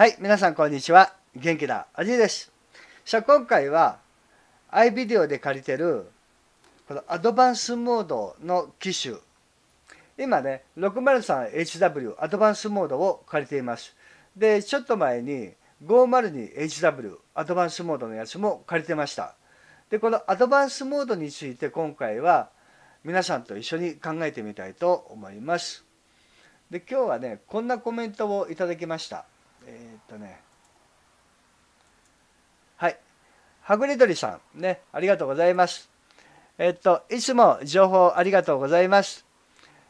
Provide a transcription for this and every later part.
はい、皆さんこんにちは。元気だ。アジです。さ、今回は iVideo で借りてるこのアドバンスモードの機種。今ね、603HW アドバンスモードを借りています。で、ちょっと前に 502HW アドバンスモードのやつも借りてました。で、このアドバンスモードについて今回は皆さんと一緒に考えてみたいと思います。で、今日はね、こんなコメントをいただきました。とね。はい。はぐれどりさん、ね、ありがとうございます。えっと、いつも情報ありがとうございます。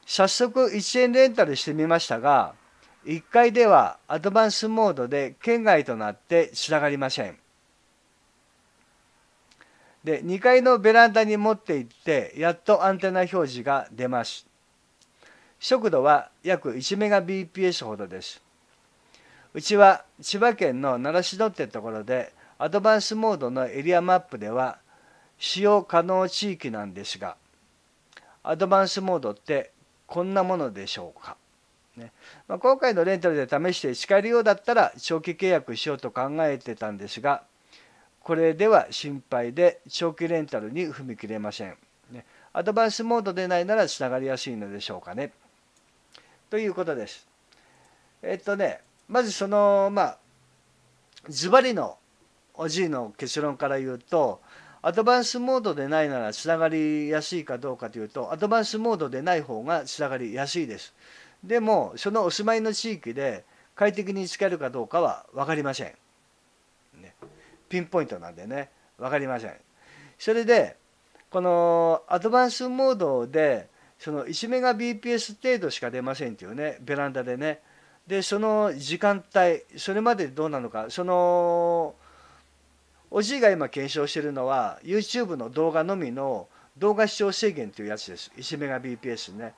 早速1円レンタルしてみましたが、1階ではアドバンスモードで圏外となってつながりません。で、2階のベランダに持って行って、やっとアンテナ表示が出ます。速度は約1メガ BPS ほどです。うちは千葉県の習志野ってところで、アドバンスモードのエリアマップでは使用可能地域なんですが、アドバンスモードってこんなものでしょうか。ねまあ、今回のレンタルで試して使えるようだったら長期契約しようと考えてたんですが、これでは心配で長期レンタルに踏み切れません。ね、アドバンスモードでないならつながりやすいのでしょうかね。ということです。えっとね、まずその、まあ、ズバリのおじいの結論から言うと、アドバンスモードでないならつながりやすいかどうかというと、アドバンスモードでない方がつながりやすいです。でも、そのお住まいの地域で快適に使えるかどうかは分かりません。ピンポイントなんでね、分かりません。それで、このアドバンスモードで、その1メガ BPS 程度しか出ませんっていうね、ベランダでね。で、その時間帯、それまでどうなのか、その、おじいが今検証しているのは、YouTube の動画のみの動画視聴制限というやつです。1メガ BPS ね。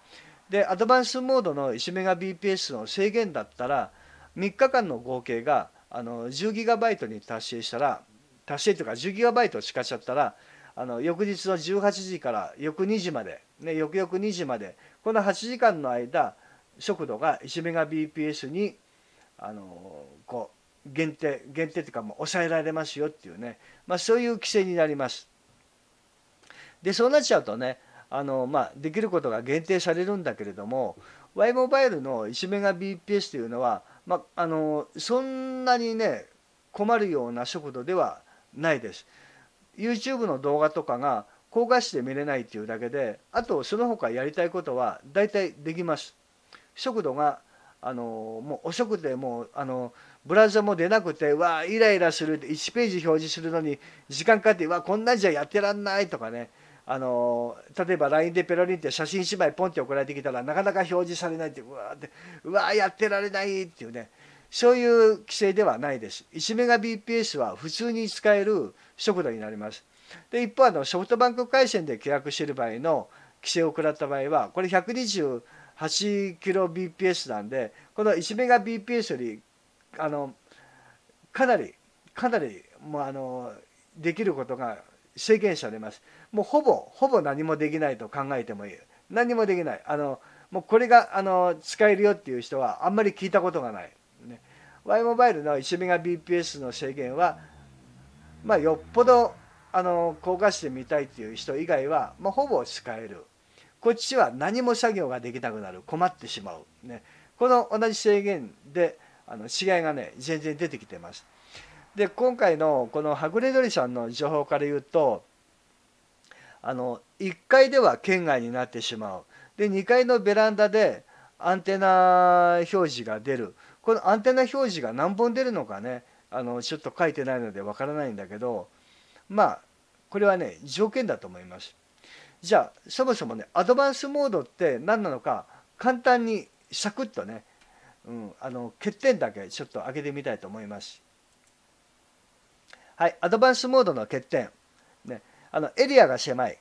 で、アドバンスモードの1メガ BPS の制限だったら、3日間の合計があの 10GB に達成したら、達成というか 10GB を使っちゃったら、あの翌日の18時から翌2時まで、ね、翌々2時までこの8時間の間速度が1メガ BPS にあのこう限定限定というかもう抑えられますよっていうね、まあ、そういう規制になります。でそうなっちゃうとねあの、まあ、できることが限定されるんだけれども Y モバイルの1メガ BPS というのは、まあ、あのそんなにね困るような速度ではないです。YouTube の動画とかが高画質で見れないっていうだけであとその他やりたいことは大体できます速度があのもう遅くてもうあのブラウザも出なくてわあイライラするって1ページ表示するのに時間かかってわこんなんじゃやってらんないとかねあの例えば LINE でペロリンって写真1枚ポンって送られてきたらなかなか表示されないってうわってうわやってられないっていうねそういう規制ではないです。1メガ BPS は普通に使える速度になります。で一方あのソフトバンク回線で契約している場合の規制を食らった場合はこれ 128kbps なんでこの1メガ BPS よりあのかなりかなりもうあのできることが制限されます。もうほぼほぼ何もできないと考えてもいい。何もできない。あのもうこれがあの使えるよっていう人はあんまり聞いたことがない。ね、Y モバイルの1メガ BPS の制限は、まあ、よっぽどあの高画質で見たいっていう人以外は、まあ、ほぼ使えるこっちは何も作業ができなくなる。困ってしまう、ね、この同じ制限であの違いがね全然出てきてます。で今回のこのはぐれ鳥さんの情報から言うとあの1階では圏外になってしまう。で2階のベランダでアンテナ表示が出る。このアンテナ表示が何本出るのかねあのちょっと書いてないのでわからないんだけどまあこれはね条件だと思います。じゃあそもそもねアドバンスモードって何なのか簡単にサクッとね、うん、あの欠点だけちょっと上げてみたいと思います。はいアドバンスモードの欠点、ね、あのエリアが狭い。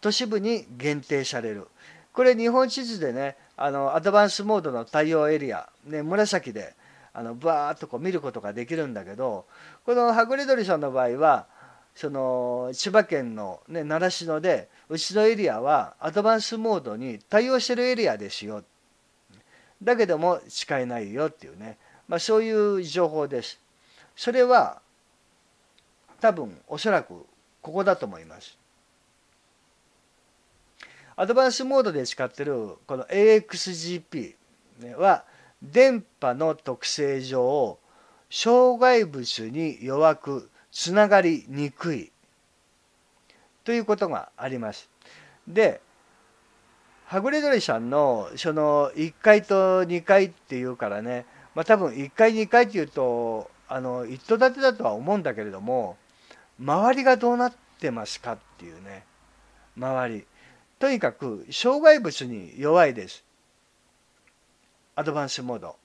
都市部に限定される。これ日本地図でねあのアドバンスモードの対応エリア、ね、紫であのバーッとこう見ることができるんだけどこのはぐれ鳥さんの場合はその千葉県の、ね、習志野でうちのエリアはアドバンスモードに対応してるエリアですよだけども使えないよっていうねまあ、そういう情報です。それは多分おそらくここだと思います。アドバンスモードで使ってるこの AXGP は電波の特性上障害物に弱くつながりにくい。ということがあります。ではぐれ鳥さんのその1階と2階っていうからね、まあ、多分1階2階っていうとあの一戸建てだとは思うんだけれども周りがどうなってますかっていうね。周り。とにかく障害物に弱いです。アドバンスモード。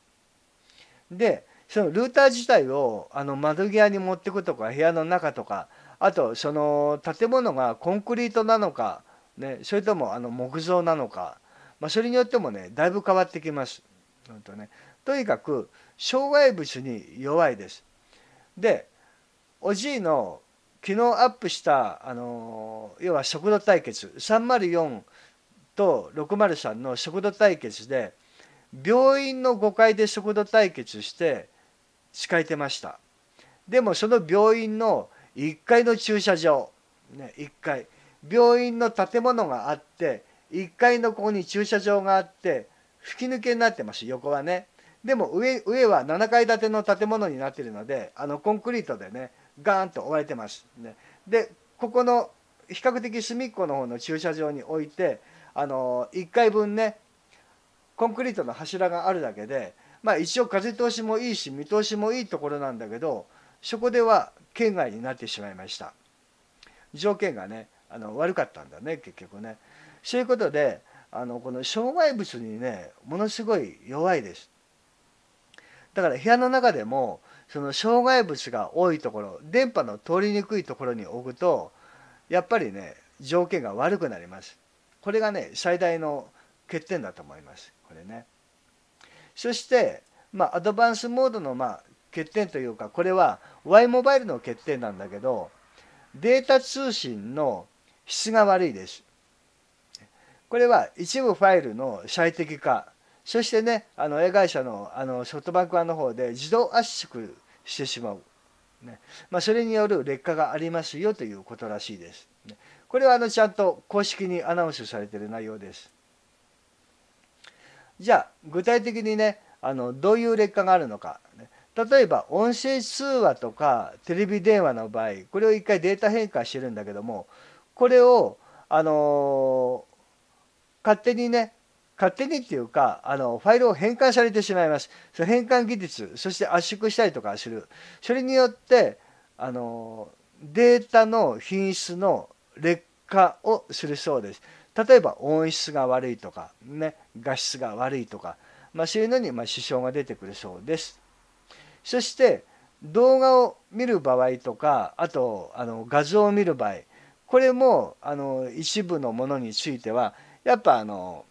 でそのルーター自体をあの窓際に持っていくとか部屋の中とかあとその建物がコンクリートなのかね、それともあの木造なのか、まあ、それによってもねだいぶ変わってきます。本当ね、とにかく障害物に弱いです。でおじいの昨日アップしたあの要は速度対決304と603の速度対決で病院の5階で速度対決して使えてました。でもその病院の1階の駐車場、ね、1階。病院の建物があって1階のここに駐車場があって吹き抜けになってます横はね。でも上上は7階建ての建物になってるのであのコンクリートでねガーンと覆われてます、ね、でここの比較的隅っこの方の駐車場に置いてあの1階分ねコンクリートの柱があるだけでまあ一応風通しもいいし見通しもいいところなんだけどそこでは県外になってしまいました条件がねあの悪かったんだね結局ね。そういうことであのこの障害物にねものすごい弱いです。だから部屋の中でもその障害物が多いところ電波の通りにくいところに置くとやっぱりね条件が悪くなります。これがね最大の欠点だと思います。これね。そしてまあアドバンスモードのまあ欠点というかこれは Y モバイルの欠点なんだけどデータ通信の質が悪いです。これは一部ファイルの最適化そしてねあの A 会社のあのソフトバンク側の方で自動圧縮してしまう、ねまあ、それによる劣化がありますよということらしいです。これはあのちゃんと公式にアナウンスされている内容です。じゃあ具体的にねあのどういう劣化があるのか、例えば音声通話とかテレビ電話の場合これを一回データ変換してるんだけどもこれをあの勝手にね勝手にっていうかあのファイルを変換されてしまいます。その変換技術そして圧縮したりとかする。それによってあのデータの品質の劣化をするそうです。例えば音質が悪いとかね画質が悪いとか、まあ、そういうのにま支障が出てくるそうです。そして動画を見る場合とかあとあの画像を見る場合これもあの一部のものについてはやっぱあの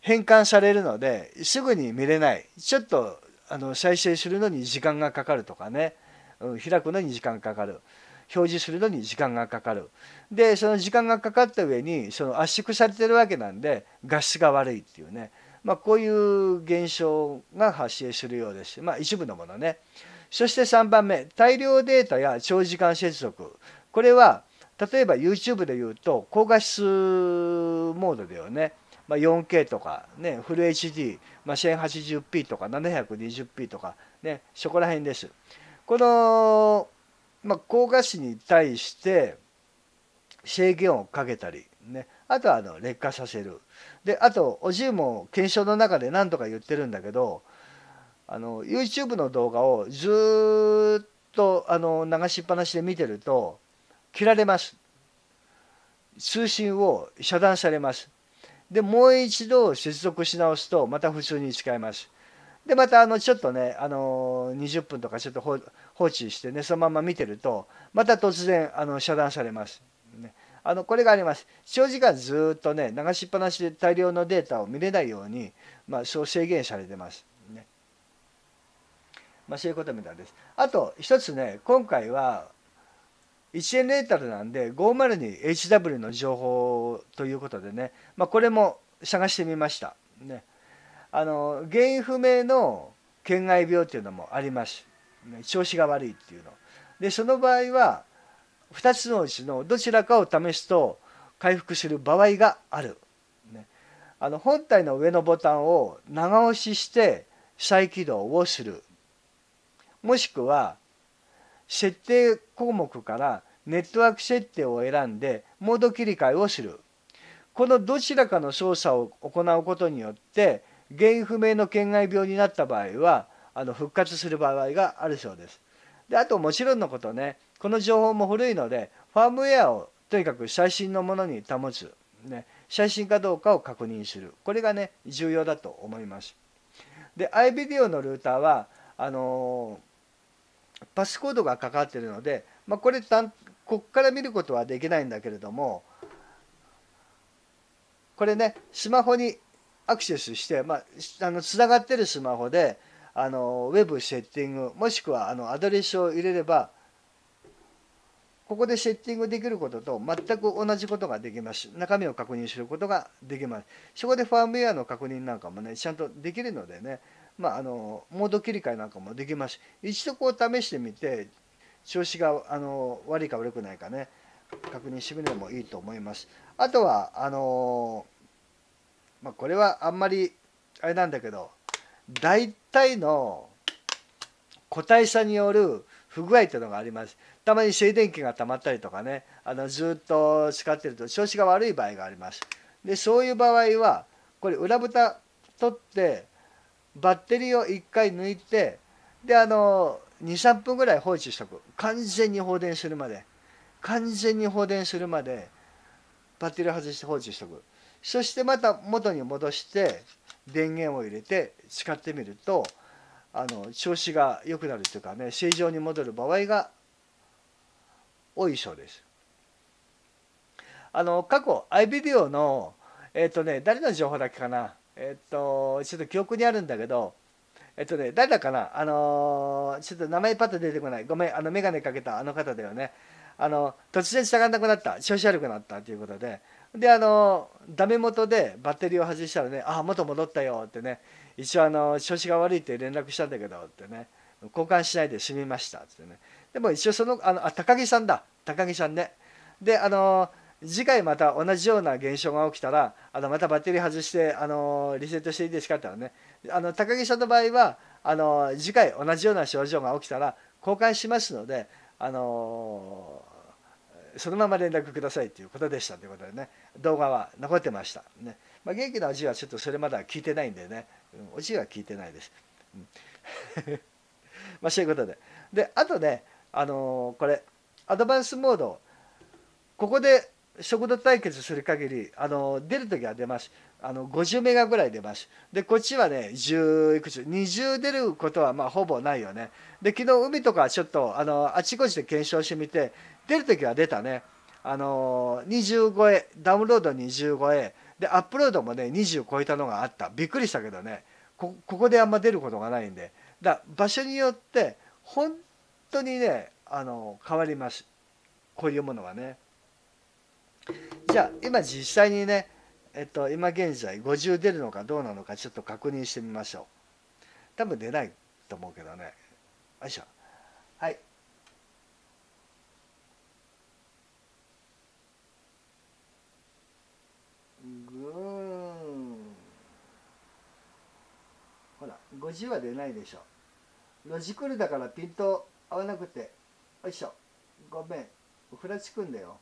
変換されるのですぐに見れない。ちょっとあの再生するのに時間がかかるとかね、うん、開くのに時間がかかる。表示するのに時間がかかる。でその時間がかかった上にその圧縮されてるわけなんで画質が悪いっていうね、まあ、こういう現象が発生するようです、まあ、一部のものね。そして3番目大量データや長時間接続。これは例えば YouTube で言うと高画質モードだよね、ま、4K とか、ね、フル hd ま 1080p とか 720p とか、ね、そこら辺です。この、まあ、高画質に対して制限をかけたり、ね、あとはあの劣化させる。であとおじいも検証の中で何とか言ってるんだけどあの YouTube の動画をずっとあの流しっぱなしで見てると切られます。通信を遮断されます。でもう一度接続し直すとまた普通に使えます。でまたあのちょっとねあの20分とかちょっと放置してねそのまま見てるとまた突然あの遮断されます、ね、あのこれがあります。長時間ずっとね流しっぱなしで大量のデータを見れないように、まあ、そう制限されてます、ね。まあ、そういうことみたいです。あと一つね今回は1円レンタルなんで 502HW の情報ということでね、まあ、これも探してみました。ね、あの原因不明の県外病っていうのもあります。調子が悪いっていうの。でその場合は2つのうちのどちらかを試すと回復する場合がある。ね、あの本体の上のボタンを長押しして再起動をする。もしくは設定項目からネットワーク設定を選んでモード切り替えをする。このどちらかの操作を行うことによって原因不明の県外病になった場合はあの復活する場合があるそうです。であともちろんのことねこの情報も古いのでファームウェアをとにかく最新のものに保つ、ね、最新かどうかを確認するこれがね重要だと思います。で iVideo のルーターはあのー、パスコードがかかっているので、まあ、これここから見ることはできないんだけれどもこれねスマホにアクセスして、まあ、あのつながってるスマホであのウェブセッティングもしくはあのアドレスを入れればここでセッティングできることと全く同じことができます。中身を確認することができます。そこでファームウェアの確認なんかもね、ちゃんとできるのでね、まあ、あのモード切り替えなんかもできます。一度こう試してみて、調子があの悪いか悪くないかね、確認してみるのもいいと思います。あとは、あのまあ、これはあんまりあれなんだけど、大体の個体差による不具合というのがあります。たまに静電気が溜まったりとかね、あのずっと使ってると調子が悪い場合があります。で、そういう場合は、これ裏蓋取って、バッテリーを1回抜いて、で、あの、2、3分ぐらい放置しとく。完全に放電するまで。完全に放電するまで、バッテリー外して放置しとく。そしてまた元に戻して、電源を入れて使ってみるとあの調子が良くなるというかね正常に戻る場合が多いそうです。あの過去 iVideo のえっ、ー、とね誰の情報だっけかな。えっ、ー、とちょっと記憶にあるんだけどえっ、ー、とね誰だかな。あのちょっと名前パッと出てこない。ごめんあの眼鏡かけたあの方だよね。あの突然従わなくなった。調子悪くなったということで。であのダメ元でバッテリーを外したらね「ああ元戻ったよ」ってね。一応あの調子が悪いって連絡したんだけどってね。交換しないで済みましたってね。でも一応そのあのあ高木さんだ。高木さんね。であの次回また同じような現象が起きたらあのまたバッテリー外してあのリセットしていいですかって言ったらね。あの高木さんの場合はあの次回同じような症状が起きたら交換しますのであのそのまま連絡くださいということでしたということでね動画は残ってました。ね、まあ、元気なおじいはちょっとそれまだ聞いてないんでね、うん、おじいは聞いてないです、うん、まあそういうことで。であとねあのー、これアドバンスモードここで速度対決する限りあの出る時は出ます。あの50メガぐらい出ますでこっちはね10いくつ20出ることはまあほぼないよね。で昨日海とかちょっとあのあちこちで検証してみて出る時は出たね。あの20超えダウンロード20超えでアップロードもね20超えたのがあった。びっくりしたけどね。ここであんま出ることがないんで。だ場所によって本当にねあの変わります。こういうものはね。じゃあ今実際にねえっと今現在50出るのかどうなのかちょっと確認してみましょう。多分出ないと思うけどね。よいしょ。はい。ぐーん。ほら50は出ないでしょ。ロジクールだからピント合わなくて。よいしょ。ごめん。ふらつくんだよ。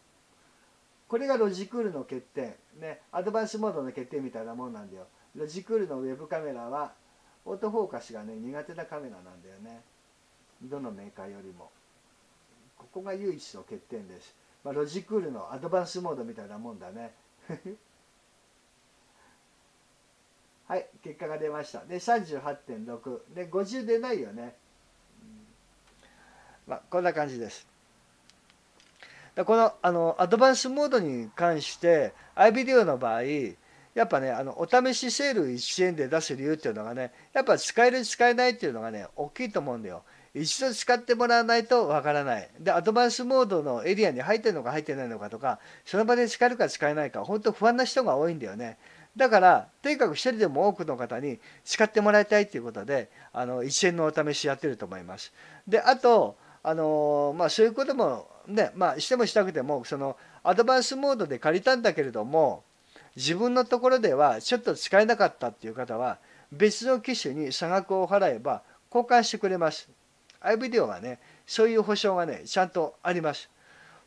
これがロジクールの欠点。ねアドバンスモードの欠点みたいなもんなんだよ。ロジクールのウェブカメラはオートフォーカスがね苦手なカメラなんだよね。どのメーカーよりも。ここが唯一の欠点です、まあ、ロジクールのアドバンスモードみたいなもんだね。はい結果が出ました。で38.6で50出ないよね、まあこんな感じです。このあのアドバンスモードに関して iVideo の場合やっぱねあのお試しセール1円で出す理由っていうのがねやっぱ使える使えないっていうのがね大きいと思うんだよ。一度使ってもらわないとわからない。で、アドバンスモードのエリアに入ってるのか入ってないのかとか、その場で使えるか使えないか、本当不安な人が多いんだよね。だからとにかく一人でも多くの方に使ってもらいたいということであの1円のお試しやってると思います。であとあのまあ、そういうこともね、まあ、してもしたくてもそのアドバンスモードで借りたんだけれども自分のところではちょっと使えなかったっていう方は別の機種に差額を払えば交換してくれます。iVideo はねそういう保証がねちゃんとあります。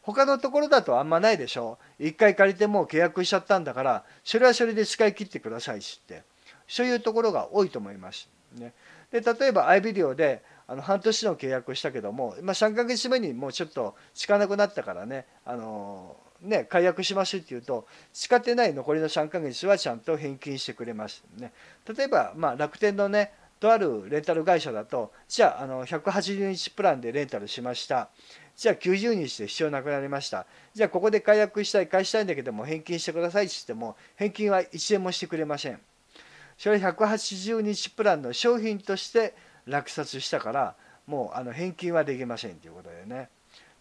他のところだとあんまないでしょ一回借りてもう契約しちゃったんだからそれはそれで使い切ってくださいしってそういうところが多いと思います。ね、で例えば iVideo であの半年の契約をしたけども、まあ、3ヶ月目にもうちょっと使わなくなったからねあのね解約しますって言うと使ってない残りの3ヶ月はちゃんと返金してくれますね。例えば、まあ、楽天のねとあるレンタル会社だとじゃああの180日プランでレンタルしました。じゃあ90日で必要なくなりました。じゃあここで解約したい返したいんだけども返金してくださいって言っても返金は1円もしてくれません。それ180日プランの商品として落札したからもうあの返金はできませんということでね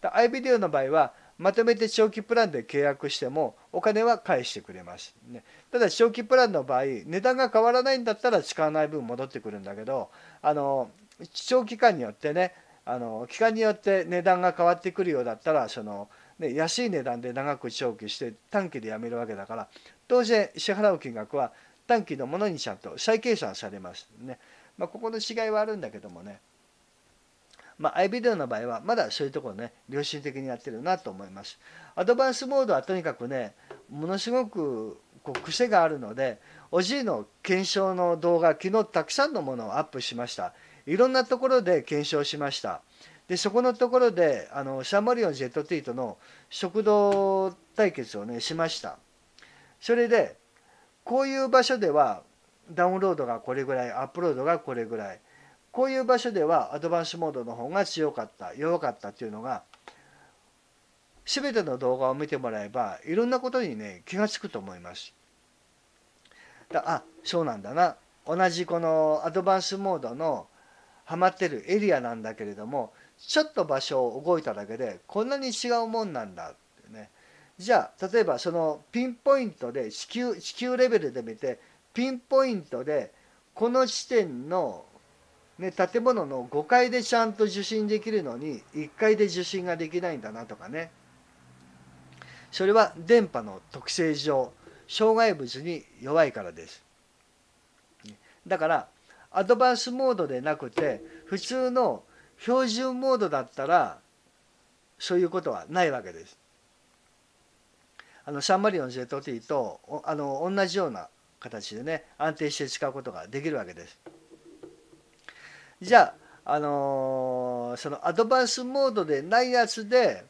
iVideo の場合はまとめて長期プランで契約してもお金は返してくれます、ね、ただ長期プランの場合値段が変わらないんだったら使わない分戻ってくるんだけどあの長期間によってねあの期間によって値段が変わってくるようだったらその、ね、安い値段で長く長期して短期でやめるわけだから当然支払う金額は短期のものにちゃんと再計算されますね。まあ、ここの違いはあるんだけどもねまあ、iVideo の場合はまだそういうところね良心的にやってるなと思います。アドバンスモードはとにかくねものすごくこう癖があるのでおじいの検証の動画昨日たくさんのものをアップしました。いろんなところで検証しました。でそこのところであのシャンマリオンジェットティートの食堂対決をねしました。それでこういう場所ではダウンロードがこれぐらいアップロードがこれぐらい。こういう場所ではアドバンスモードの方が強かった弱かったっていうのが全ての動画を見てもらえばいろんなことにね気が付くと思います。だあそうなんだな。同じこのアドバンスモードのハマってるエリアなんだけれどもちょっと場所を動いただけでこんなに違うもんなんだってね。じゃあ例えばそのピンポイントで地球地球レベルで見てピンポイントでこの地点のね、建物の5階でちゃんと受信できるのに1階で受信ができないんだなとかね。それは電波の特性上障害物に弱いからです。だからアドバンスモードでなくて普通の標準モードだったらそういうことはないわけです。あのサンマリオン ZT とあの同じような形でね安定して使うことができるわけですじゃあ、あのー、そのアドバンスモードでないやつで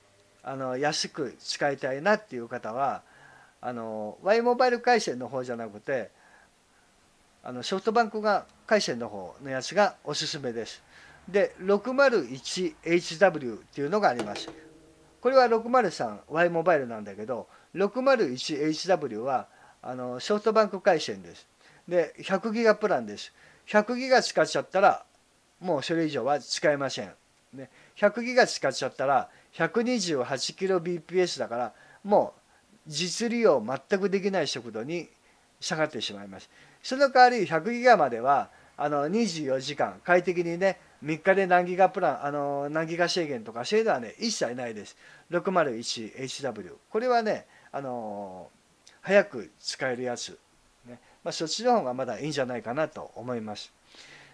あの安く使いたいなっていう方はあの Y モバイル回線の方じゃなくてあのソフトバンクが回線の方のやつがおすすめです。で 601HW っていうのがあります。これは 603Y モバイルなんだけど 601HW はあのソフトバンク回線です。で100ギガプランです。100ギガ使っちゃったらもうそれ以上は使えません。ね、100ギガ使っちゃったら 128kbps だからもう実利用全くできない速度に下がってしまいます。その代わり100ギガまではあの24時間快適にね3日で何ギガプランあの何ギガ制限とかそういうのはね一切ないです。601HW これはねあの早く使えるやつ、ね。まあ、そっちの方がまだいいんじゃないかなと思います。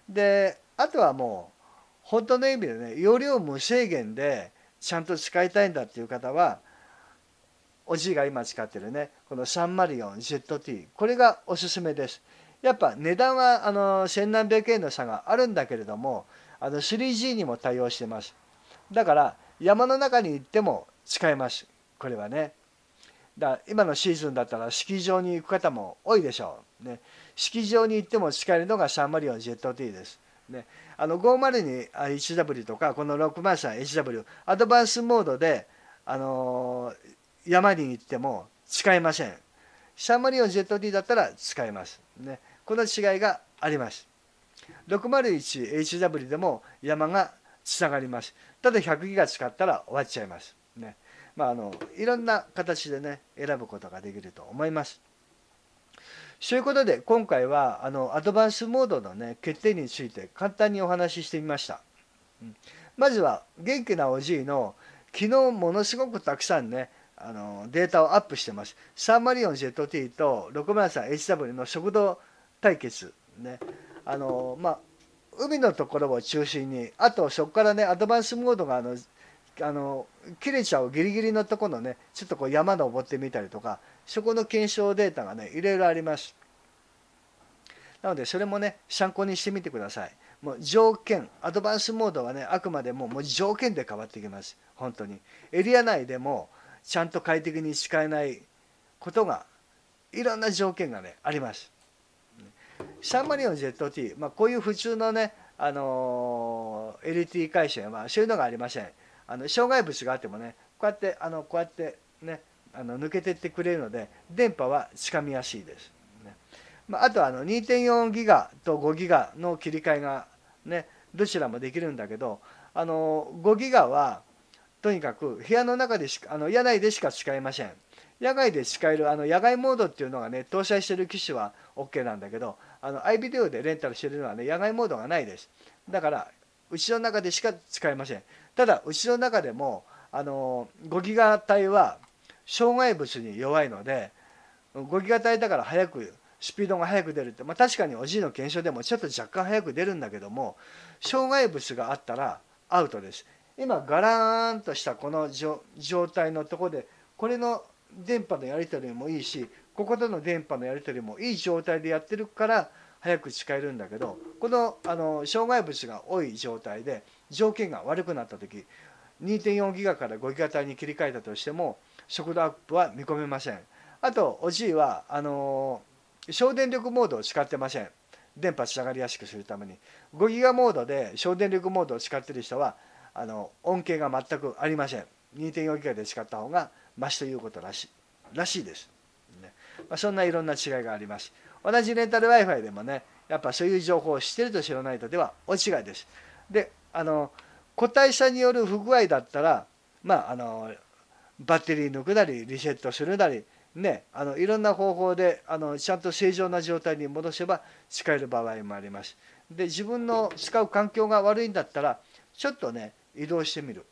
であとはもう本当の意味でね容量無制限でちゃんと使いたいんだっていう方はおじいが今使ってるねこのサンマリオン ZT これがおすすめです。やっぱ値段はあの千何百円の差があるんだけれどもあの 3G にも対応してます。だから山の中に行っても使えます。これはね。だ今のシーズンだったらスキー場に行く方も多いでしょうねスキー場に行っても使えるのがサンマリオン ZT ですね、あの 502HW とかこの 603HW アドバンスモードで、あのー、山に行っても使えません。シャンマリオン ZD だったら使えます。ね、この違いがあります。601HW でも山がつながります。ただ100ギガ使ったら終わっちゃいます。ねまあ、あのいろんな形でね選ぶことができると思います。そういうことで今回はあのアドバンスモードのね決定について簡単にお話ししてみました。まずは元気なおじいの昨日ものすごくたくさんねあのデータをアップしてます。サンマリオン ZT と 603HW の速度対決ねあのまあ海のところを中心にあとそこからねアドバンスモードがあのあの切れちゃうギリギリのところのねちょっとこう山登ってみたりとかそこの検証データがねいろいろあります。なのでそれもね参考にしてみてください。もう条件アドバンスモードはねあくまでももう条件で変わってきます。本当に。エリア内でもちゃんと快適に使えないことがいろんな条件がねあります。サンマリオン ZT、まあ、こういう普通のねあの LT 回線はそういうのがありません。あの障害物があってもねこうやってあのこうやってねあの抜けてってくれるので電波はつかみやすいです。ねまあ、あとあの2.4ギガと5ギガの切り替えがねどちらもできるんだけどあの5ギガはとにかく部屋の中でしかあの野内でしか使えません。野外で使えるあの野外モードっていうのがね搭載してる機種は OK なんだけどあの iVideo でレンタルしてるのはね野外モードがないですだからうちの中でしか使えませんただうちの中でもあの5ギガ帯は障害物に弱いので5ギガ帯だから早くスピードが速く出るって、まあ、確かにおじいの検証でもちょっと若干速く出るんだけども障害物があったらアウトです。今ガラーンとしたこの状態のとこでこれの電波のやり取りもいいしこことの電波のやり取りもいい状態でやってるから早く使えるんだけどこのあの障害物が多い状態で条件が悪くなった時2.4ギガから5ギガ帯に切り替えたとしても速度アップは見込めません。あとおじいはあの省電力モードを使ってません。電波つながりやすくするために。5ギガモードで省電力モードを使っている人はあの恩恵が全くありません。2.4ギガで使った方がマシということらしいらしいです、ね。まあ、そんないろんな違いがあります。同じレンタル Wi-Fi でもねやっぱそういう情報を知ってると知らないとでは大違いです。であの個体差による不具合だったらまああのバッテリー抜くなりリセットするなりねあのいろんな方法であのちゃんと正常な状態に戻せば使える場合もあります。で自分の使う環境が悪いんだったらちょっとね移動してみる。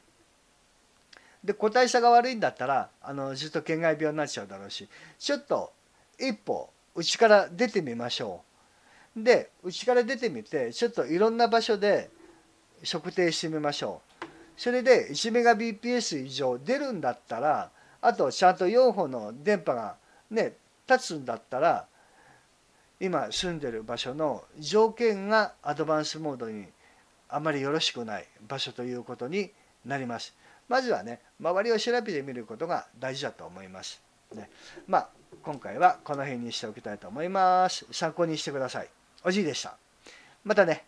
で個体差が悪いんだったらあのずっと県外病になっちゃうだろうしちょっと一歩内から出てみましょう。で内から出てみてちょっといろんな場所で測定してみましょうそれで1メガ BPS 以上出るんだったらあとちゃんと4本の電波がね立つんだったら今住んでる場所の条件がアドバンスモードにあまりよろしくない場所ということになります。まずはね周りを調べてみることが大事だと思います。ね、まあ今回はこの辺にしておきたいと思います。参考にしてください。おじいでした。またね。